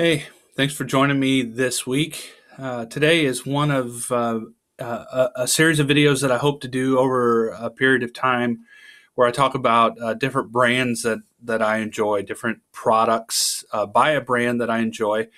Hey, thanks for joining me this week. Uh, today is one of uh, uh, a, series of videos that I hope to do over a period of time where I talk about uh, different brands that, that I enjoy, different products uh, by a brand that I enjoy.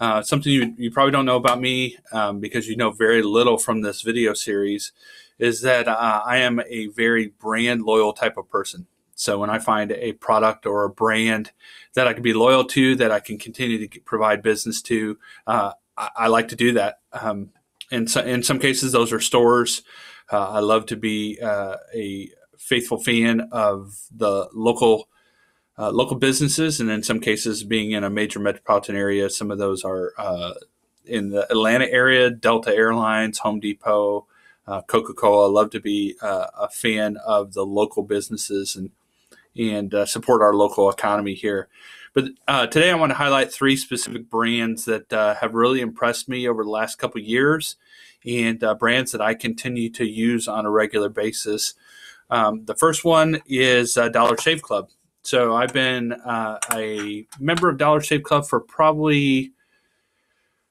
Uh, something you, you probably don't know about me um, because you know very little from this video series is that I am a very brand loyal type of person. So when I find a product or a brand that I can be loyal to, that I can continue to provide business to, uh, I, I, like to do that. Um, and so, in some cases, those are stores. Uh, I love to be uh, a faithful fan of the local uh, local businesses, and in some cases, being in a major metropolitan area, some of those are uh, in the Atlanta area. Delta Airlines, Home Depot, uh, Coca Cola. I love to be uh, a fan of the local businesses and and uh, support our local economy here. But uh, today I want to highlight three specific brands that uh, have really impressed me over the last couple years and uh, brands that I continue to use on a regular basis. Um, the first one is uh, Dollar Shave Club. So I've been uh, a member of Dollar Shave Club for probably,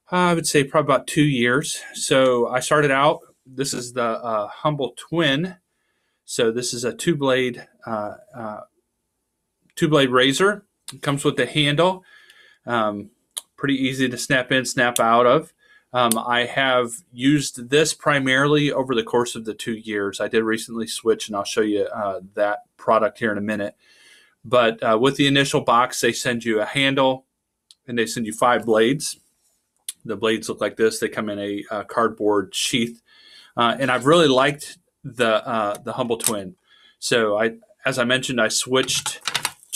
I would say, probably about two years. So I started out, this is the Humble Twin. So this is a two blade two blade razor. It comes with a handle, um, pretty easy to snap in, snap out of. Um, I have used this primarily over the course of the two years. I did recently switch, and I'll show you uh, that product here in a minute. But uh, with the initial box, they send you a handle and they send you five blades. The blades look like this. They come in a, a cardboard sheath, uh, and I've really liked the uh, the Humble Twin. So I, as I mentioned, I switched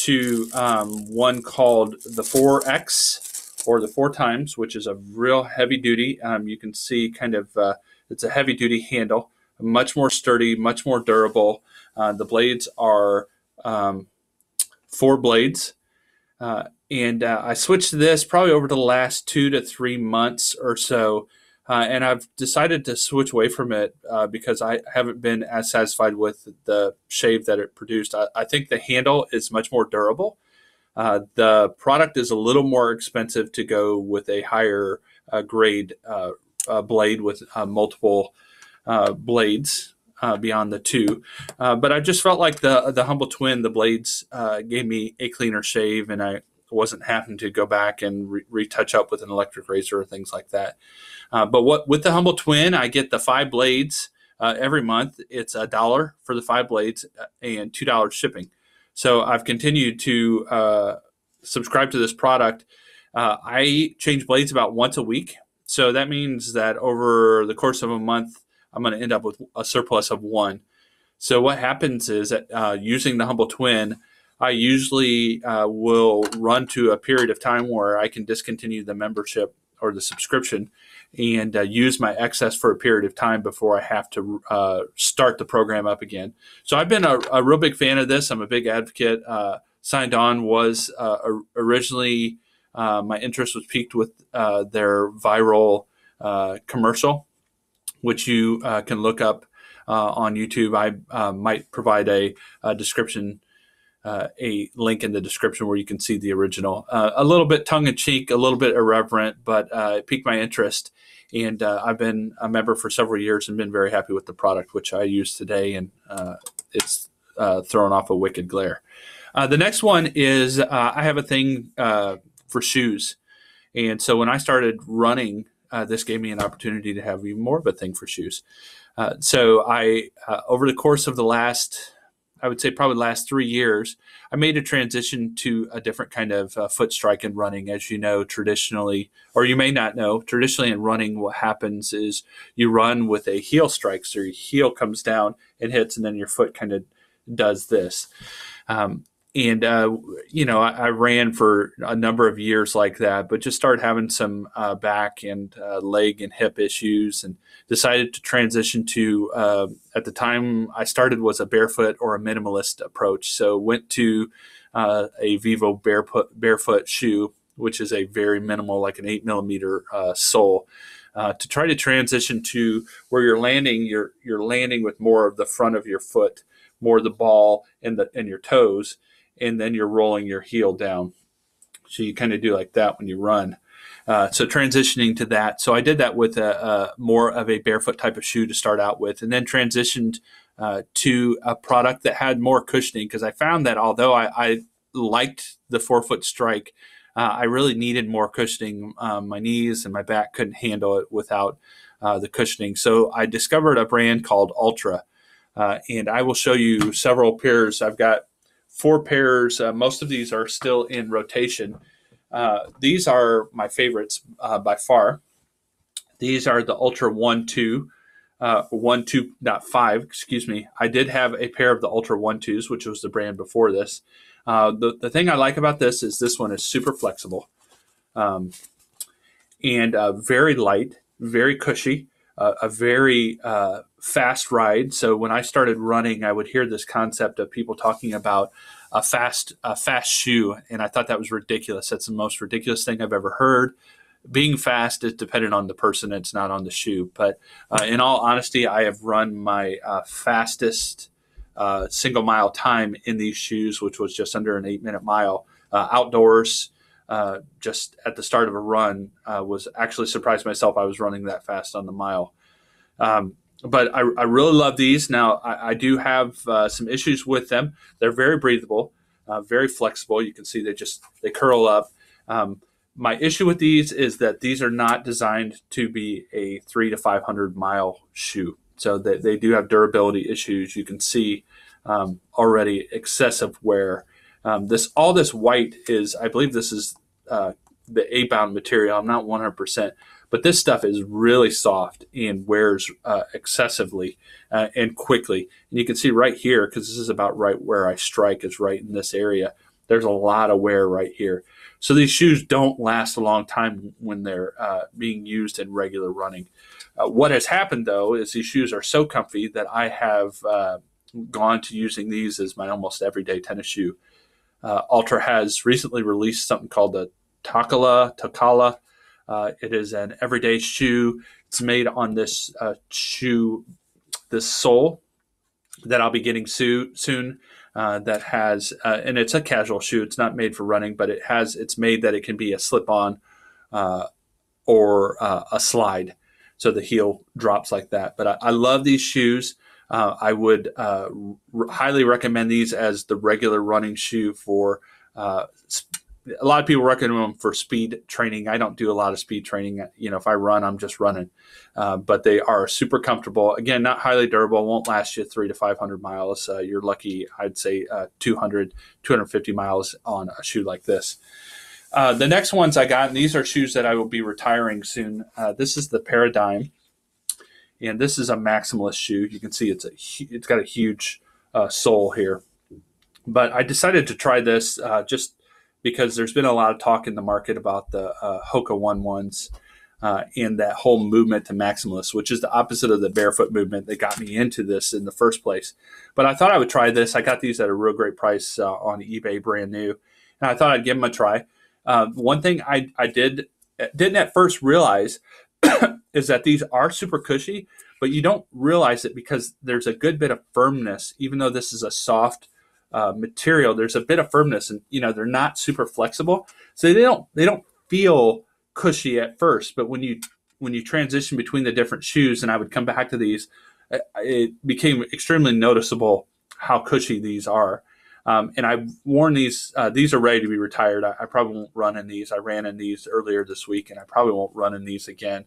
to um, one called the 4X or the four times, which is a real heavy duty. Um, you can see kind of uh, it's a heavy duty handle, much more sturdy, much more durable. Uh, the blades are um, four blades. Uh, and uh, I switched this probably over the last two to three months or so. Uh, and I've decided to switch away from it uh, because I haven't been as satisfied with the shave that it produced. I, I think the handle is much more durable. Uh, the product is a little more expensive to go with a higher uh, grade uh, uh, blade with multiple blades beyond the two. but I just felt like the the Humble Twin, the blades gave me a cleaner shave, and I wasn't having to go back and re- retouch up with an electric razor or things like that. Uh, but what with the Humble Twin, I get the five blades uh, every month. It's a dollar for the five blades uh, and two dollars shipping. So I've continued to uh, subscribe to this product. Uh, I change blades about once a week, so that means that over the course of a month, I'm going to end up with a surplus of one. So what happens is that uh, using the Humble Twin, I usually uh, will run to a period of time where I can discontinue the membership or the subscription and uh, use my excess for a period of time before I have to uh, start the program up again. So I've been a, a, real big fan of this. I'm a big advocate. Uh, signed on was uh, originally uh, my interest was piqued with their viral commercial, which you can look up on YouTube. I might provide a, a description uh, a link in the description where you can see the original. Uh, a little bit tongue in cheek, a little bit irreverent, but uh, it piqued my interest. And uh, I've been a member for several years and been very happy with the product, which I use today, and uh, it's uh, thrown off a wicked glare. the next one is I have a thing for shoes. And so when I started running, this gave me an opportunity to have even more of a thing for shoes. so I, over the course of the last I would say probably last three years, I made a transition to a different kind of uh, foot strike in running. As you know, traditionally, or you may not know, traditionally in running, what happens is you run with a heel strike. So your heel comes down and hits, and then your foot kind of does this. Um, and uh, you know I, I, ran for a number of years like that but just started having some uh, back and uh, leg and hip issues and decided to transition to uh, at the time i started was a barefoot or a minimalist approach. So went to uh, a vivo barefoot, barefoot shoe which is a very minimal like an eight millimeter uh, sole to try to transition to where you're landing you're you're landing with more of the front of your foot more the ball and the and your toes and then you're rolling your heel down. So you kind of do like that when you run. Uh, so transitioning to that, so I did that with a, a, more of a barefoot type of shoe to start out with, and then transitioned uh, to a product that had more cushioning because I found that although I, I liked the forefoot strike, uh, I really needed more cushioning. Um, my knees and my back couldn't handle it without uh, the cushioning. So I discovered a brand called Altra, uh, and I will show you several pairs. I've got four pairs. Uh, most of these are still in rotation. Uh, these are my favorites uh, by far. These are the Altra 1 2, uh, 1 2.5, excuse me. I did have a pair of the Altra 1 2s, which was the brand before this. Uh, the, the thing I like about this is this one is super flexible um, and uh, very light, very cushy, uh, a very fast ride. So when I started running, I would hear this concept of people talking about a fast a fast shoe, and I thought that was ridiculous. That's the most ridiculous thing I've ever heard. Being fast is dependent on the person; it's not on the shoe. But uh, in all honesty, I have run my uh, fastest uh, single mile time in these shoes, which was just under an eight minute mile uh, outdoors. Uh, just at the start of a run, uh, was actually surprised myself. I was running that fast on the mile. Um, but I, I really love these. Now, I, I do have uh, some issues with them. They're very breathable, uh, very flexible. You can see they just they curl up. Um, my issue with these is that these are not designed to be a three to five hundred mile shoe, so that they do have durability issues. You can see um, already excessive wear. Um, this all this white is, I believe, this is uh, the A-Bound material. I'm not 100 percent but this stuff is really soft and wears uh, excessively uh, and quickly. And you can see right here, because this is about right where I strike, is right in this area. There's a lot of wear right here. So these shoes don't last a long time when they're uh, being used in regular running. Uh, what has happened though is these shoes are so comfy that I have uh, gone to using these as my almost everyday tennis shoe. Uh, Altra has recently released something called the Takala Takala uh, it is an everyday shoe. It's made on this uh, shoe, this sole that I'll be getting soon. uh, that has, uh, and it's a casual shoe. It's not made for running, but it has. It's made that it can be a slip-on uh, or uh, a slide, so the heel drops like that. But I, I love these shoes. I would r- highly recommend these as the regular running shoe for a lot of people recommend them for speed training. I don't do a lot of speed training. You know, if I run, I'm just running. Uh, but they are super comfortable. Again, not highly durable. Won't last you three to 500 miles. Uh, you're lucky, I'd say, uh, 200, 250 miles on a shoe like this. Uh, the next ones I got, and these are shoes that I will be retiring soon. Uh, this is the Paradigm, and this is a maximalist shoe. You can see it's a it's got a huge uh, sole here. But I decided to try this just because there's been a lot of talk in the market about the uh, Hoka One Ones uh, and that whole movement to maximalist, which is the opposite of the barefoot movement that got me into this in the first place. But I thought I would try this. I got these at a real great price uh, on eBay, brand new, and I thought I'd give them a try. Uh, one thing I, I did didn't at first realize is that these are super cushy, but you don't realize it because there's a good bit of firmness, even though this is a soft uh, material, there's a bit of firmness, and you know they're not super flexible, so they don't they don't feel cushy at first. But when you when you transition between the different shoes, and I would come back to these, it became extremely noticeable how cushy these are. Um, and I've worn these. Uh, these are ready to be retired. I, I, probably won't run in these. I ran in these earlier this week, and I probably won't run in these again.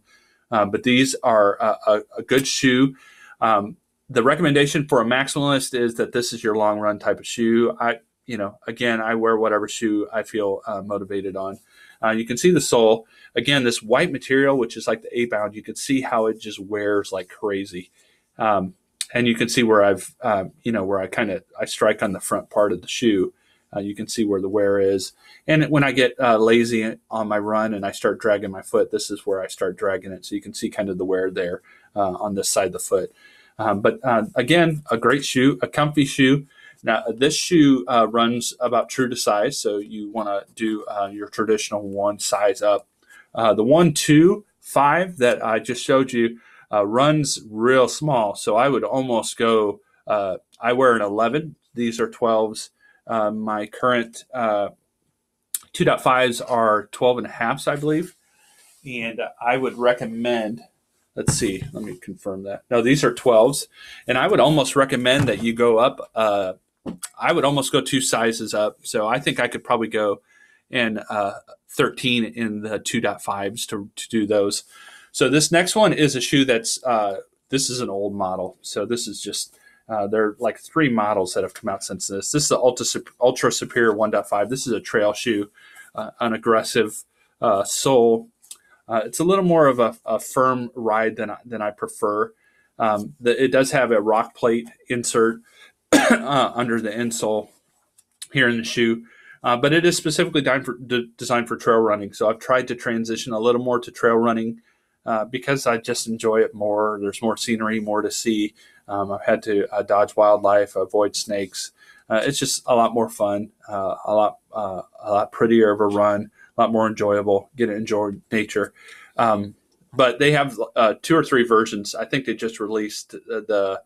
Um, but these are a, a, a good shoe. Um, the recommendation for a maximalist is that this is your long run type of shoe. I, you know, again, I wear whatever shoe I feel uh, motivated on. Uh, you can see the sole again, this white material, which is like the A-Bound. You can see how it just wears like crazy, um, and you can see where I've, uh, you know, where I kind of I strike on the front part of the shoe. Uh, you can see where the wear is, and when I get uh, lazy on my run and I start dragging my foot, this is where I start dragging it. So you can see kind of the wear there uh, on this side of the foot. Um, but uh, again, a great shoe, a comfy shoe. Now, this shoe uh, runs about true to size, so you want to do uh, your traditional one size up. Uh, the one, two, five that I just showed you uh, runs real small, so I would almost go. Uh, I wear an 11. These are 12s. my current 2.5s are 12 and a halfs, I believe. And I would recommend, let's see, let me confirm that. No, these are 12s. And I would almost recommend that you go up, uh, I would almost go two sizes up. So I think I could probably go in uh, 13 in the 2.5s to, to do those. So this next one is a shoe that's, uh, this is an old model. So this is just, uh, there are like three models that have come out since this. This is the Altra, Altra Superior 1.5. This is a trail shoe, uh, an aggressive uh, sole. Uh, it's a little more of a, a, firm ride than I, than I prefer. Um, the, it does have a rock plate insert uh, under the insole here in the shoe. Uh, but it is specifically designed for, d- designed for trail running. So I've tried to transition a little more to trail running uh, because I just enjoy it more. There's more scenery, more to see. Um, I've had to uh, dodge wildlife, avoid snakes. Uh, it's just a lot more fun, a lot a lot prettier of a run, a lot more enjoyable. Get to enjoy nature. Um, but they have two or three versions. I think they just released the, the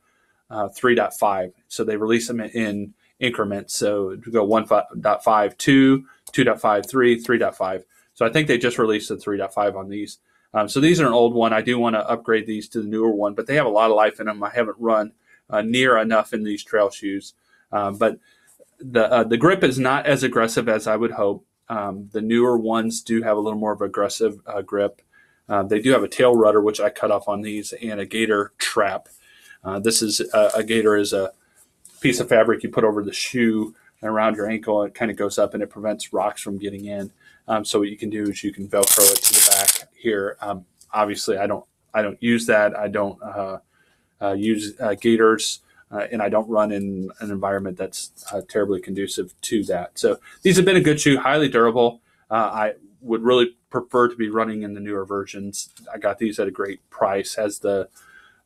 3.5, so they release them in increments. So go 1.5, 2, 2.5, 3, 3.5. So I think they just released the 3.5 on these. Um, so these are an old one. I do want to upgrade these to the newer one, but they have a lot of life in them. I haven't run uh, near enough in these trail shoes, um, but the uh, the grip is not as aggressive as I would hope. Um, the newer ones do have a little more of aggressive uh, grip. Uh, they do have a tail rudder, which I cut off on these, and a gaiter trap. Uh, this is uh, a gaiter is a piece of fabric you put over the shoe and around your ankle. It kind of goes up and it prevents rocks from getting in. Um, so what you can do is you can Velcro it to the back here. Um, obviously, I don't I don't use that. I don't uh, uh, use gaiters, uh, and I don't run in an environment that's uh, terribly conducive to that. So these have been a good shoe, highly durable. Uh, I would really prefer to be running in the newer versions. I got these at a great price as the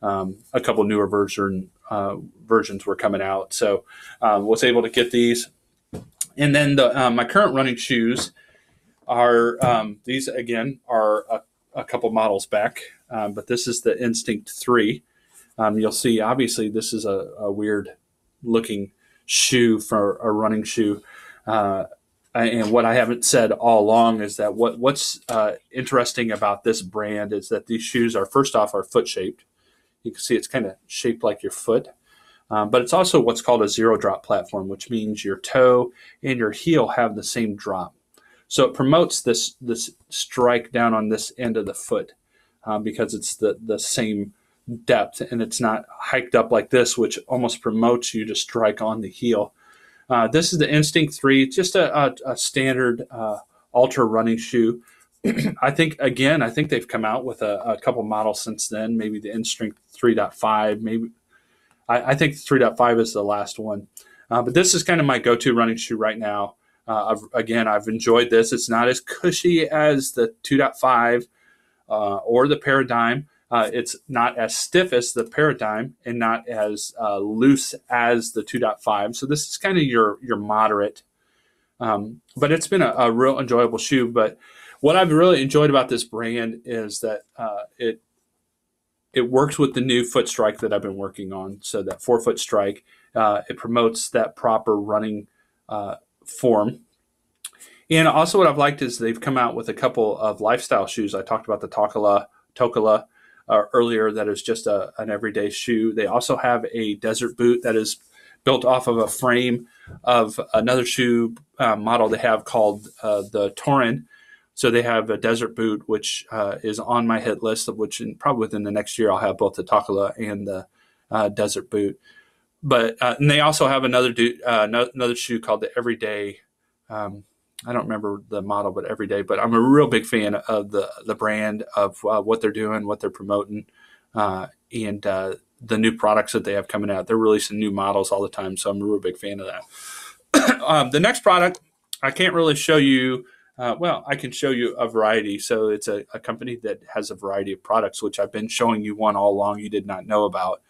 um, a couple newer version uh, versions were coming out. So um, was able to get these. And then the, um, my current running shoes are um, these again are a, a couple models back, um, but this is the Instinct Three. Um, you'll see obviously this is a, a, weird looking shoe for a running shoe. Uh, and what I haven't said all along is that what what's uh, interesting about this brand is that these shoes are first off are foot shaped. You can see it's kind of shaped like your foot. Um, but it's also what's called a zero drop platform, which means your toe and your heel have the same drop. So it promotes this this strike down on this end of the foot um, because it's the the same depth and it's not hiked up like this, which almost promotes you to strike on the heel. Uh, this is the Instinct 3, just a, a, a standard uh, Altra running shoe. I think again, I think they've come out with a, a, couple models since then. Maybe the Instinct 3.5. Maybe I, I think 3.5 is the last one. Uh, but this is kind of my go-to running shoe right now. Uh, I've, again, I've enjoyed this. It's not as cushy as the 2.5 uh, or the Paradigm. Uh, it's not as stiff as the Paradigm and not as uh, loose as the 2.5. So this is kind of your your moderate. Um, but it's been a, a real enjoyable shoe. But what I've really enjoyed about this brand is that uh, it it works with the new foot strike that I've been working on. So that forefoot strike, uh, it promotes that proper running uh, form. And also, what I've liked is they've come out with a couple of lifestyle shoes. I talked about the Tokala, Tokala uh, earlier, that is just a, an everyday shoe. They also have a desert boot that is built off of a frame of another shoe uh, model they have called uh, the Torin so they have a desert boot, which uh, is on my hit list, of which in, probably within the next year I'll have both the Takala and the uh, desert boot. But uh, and they also have another do, no, another shoe called the Everyday. Um, I don't remember the model, but Everyday. But I'm a real big fan of the the brand of uh, what they're doing, what they're promoting, uh, and the new products that they have coming out. They're releasing new models all the time, so I'm a real big fan of that. um, the next product I can't really show you uh, well, I can show you a variety. So it's a, a, company that has a variety of products, which I've been showing you one all along you did not know about.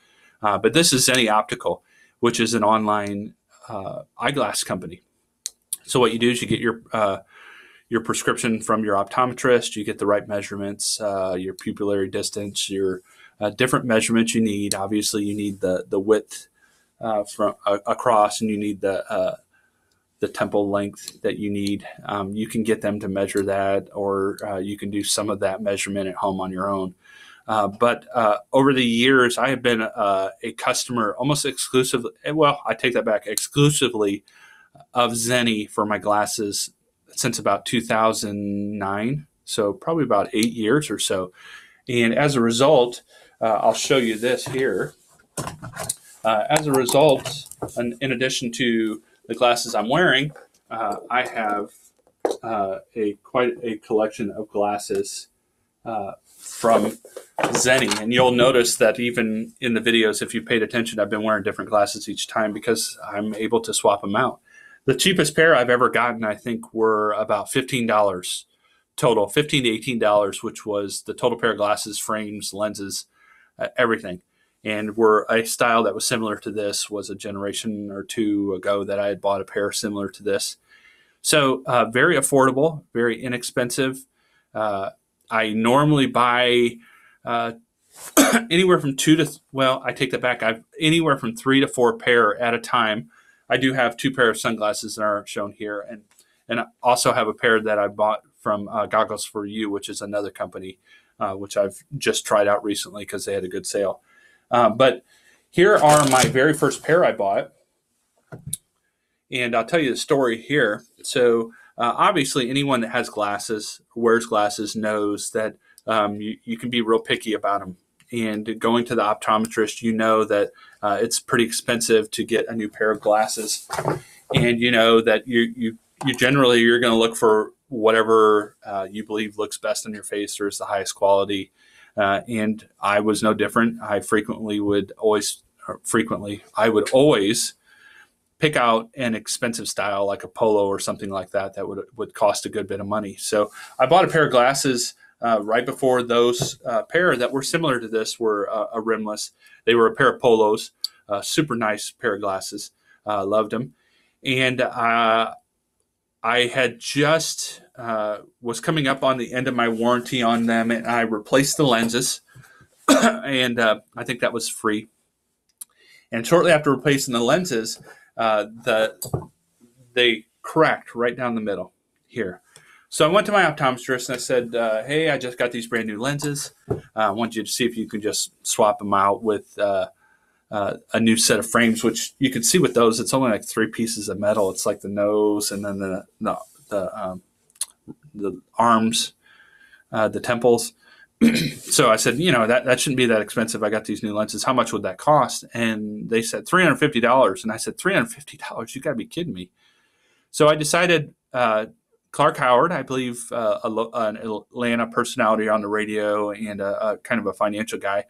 Uh, but this is Zenni Optical, which is an online uh, eyeglass company. So what you do is you get your uh, your prescription from your optometrist. You get the right measurements, uh, your pupillary distance, your uh, different measurements you need. Obviously, you need the the width from across, and you need the the temple length that you need. Um, you can get them to measure that, or uh, you can do some of that measurement at home on your own. Uh, but uh, over the years, I have been uh, a customer almost exclusively. Well, I take that back. Exclusively of Zenni for my glasses since about 2009. So probably about eight years or so. And as a result, uh, I'll show you this here. Uh, as a result, in addition to the glasses I'm wearing, uh, I have uh, a quite a collection of glasses uh, from Zenni, and you'll notice that even in the videos, if you paid attention, I've been wearing different glasses each time because I'm able to swap them out. The cheapest pair I've ever gotten, I think, were about fifteen dollars total, fifteen to eighteen dollars, which was the total pair of glasses, frames, lenses, uh, everything and were a style that was similar to this was a generation or two ago that I had bought a pair similar to this. So uh, very affordable, very inexpensive. Uh, I normally buy uh, anywhere from two to well, I take that back. I've anywhere from three to four pair at a time. I do have two pair of sunglasses that are shown here, and and I also have a pair that I bought from uh, Goggles for You, which is another company, uh, which I've just tried out recently because they had a good sale. Uh, but here are my very first pair I bought. And I'll tell you the story here. So, uh, obviously, anyone that has glasses, wears glasses, knows that um, you, you can be real picky about them. And going to the optometrist, you know that uh, it's pretty expensive to get a new pair of glasses. And you know that you, you, you generally, you're going to look for whatever uh, you believe looks best on your face or is the highest quality. Uh, and I was no different. I frequently would always, frequently, I would always pick out an expensive style like a polo or something like that that would would cost a good bit of money. So I bought a pair of glasses uh, right before those uh, pair that were similar to this were uh, a rimless. They were a pair of polos, uh, super nice pair of glasses. Uh, loved them, and I had just was coming up on the end of my warranty on them, and I replaced the lenses, and I think that was free. And shortly after replacing the lenses, the they cracked right down the middle here. So I went to my optometrist and I said, uh, "Hey, I just got these brand new lenses. Uh, I want you to see if you can just swap them out with." Uh, uh, a new set of frames, which you can see with those. It's only like three pieces of metal. It's like the nose and then the the the, um, the arms, uh, the temples. so I said, you know, that, that shouldn't be that expensive. I got these new lenses. How much would that cost? And they said $350. And I said, $350? You got to be kidding me. So I decided uh, Clark Howard, I believe uh, an Atlanta personality on the radio and a, a kind of a financial guy,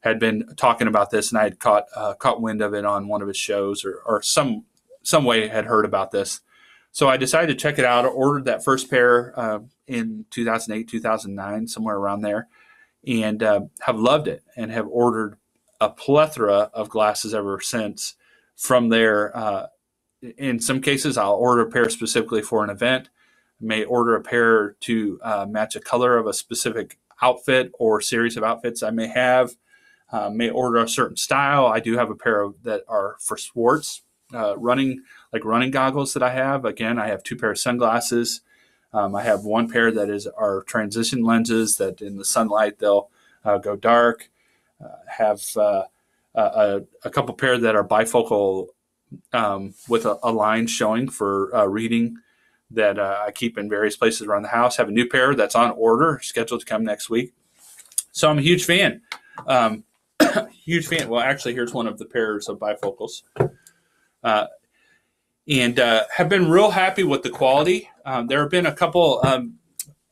had been talking about this, and I had caught uh, caught wind of it on one of his shows, or, or some some way had heard about this. So I decided to check it out. I ordered that first pair uh, in 2008, 2009, somewhere around there, and uh, have loved it, and have ordered a plethora of glasses ever since. From there, uh, in some cases, I'll order a pair specifically for an event. May order a pair to uh, match a color of a specific outfit or series of outfits I may have uh, may order a certain style. I do have a pair of that are for sports, uh, running like running goggles that I have. Again, I have two pair of sunglasses. Um, I have one pair that is our transition lenses that in the sunlight they'll uh, go dark. Uh, have uh, a, a, couple pair that are bifocal um, with a, a, line showing for reading that I keep in various places around the house. Have a new pair that's on order, scheduled to come next week. So I'm a huge fan. Um, huge fan. Well, actually, here's one of the pairs of bifocals. Uh, and uh, have been real happy with the quality. Um, there have been a couple um,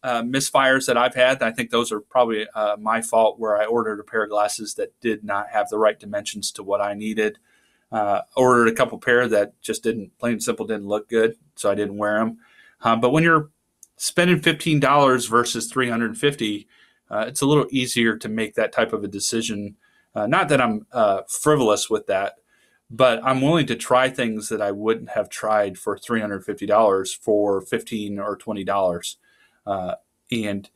uh, misfires that I've had. I think those are probably uh, my fault where I ordered a pair of glasses that did not have the right dimensions to what I needed. Uh, ordered a couple pair that just didn't, plain and simple, didn't look good, so I didn't wear them. Um, but when you're spending fifteen dollars versus three hundred and fifty, uh, it's a little easier to make that type of a decision uh, not that I'm uh, frivolous with that, but I'm willing to try things that I wouldn't have tried for $350 for 15 or $20. Uh, and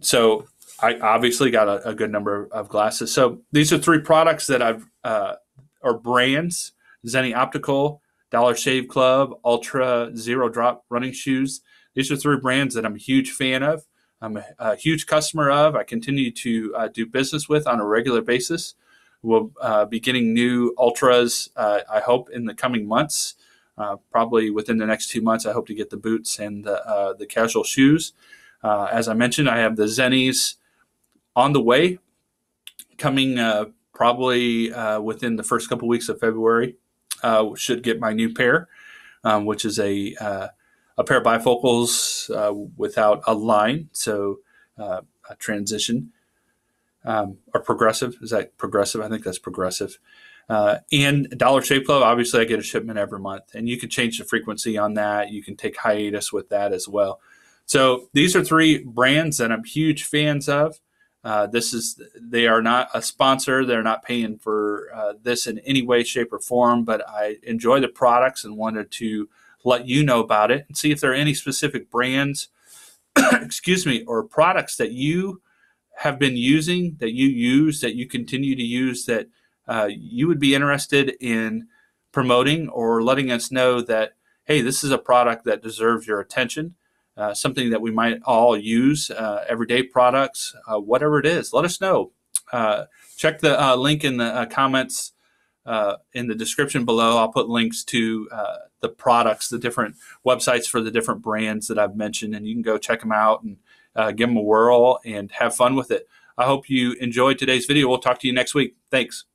so I obviously got a, a, good number of glasses. So these are three products that I've, uh, or brands Zenni Optical, Dollar Shave Club, Altra Zero Drop running shoes. These are three brands that I'm a huge fan of. I'm a, a huge customer of. I continue to uh, do business with on a regular basis. We'll uh, be getting new Altras, uh, I hope, in the coming months. Uh, probably within the next two months, I hope to get the boots and the, uh, the casual shoes. Uh, as I mentioned, I have the Zennies on the way, coming probably within the first couple weeks of February. Should get my new pair, um, which is a a pair of bifocals uh, without a line, so uh, a transition um, or progressive. Is that progressive? I think that's progressive. Uh, and Dollar Shave Club, obviously, I get a shipment every month, and you can change the frequency on that. You can take hiatus with that as well. So these are three brands that I'm huge fans of. Uh, this is they are not a sponsor. They're not paying for uh, this in any way, shape, or form. But I enjoy the products and wanted to let you know about it and see if there are any specific brands, excuse me, or products that you have been using, that you use, that you continue to use, that uh, you would be interested in promoting or letting us know that, hey, this is a product that deserves your attention. Uh, something that we might all use, uh, everyday products, uh, whatever it is. Let us know. Uh, check the uh, link in the comments uh, in the description below. I'll put links to the products, the different websites for the different brands that I've mentioned, and you can go check them out and give them a whirl and have fun with it. I hope you enjoyed today's video. We'll talk to you next week. Thanks.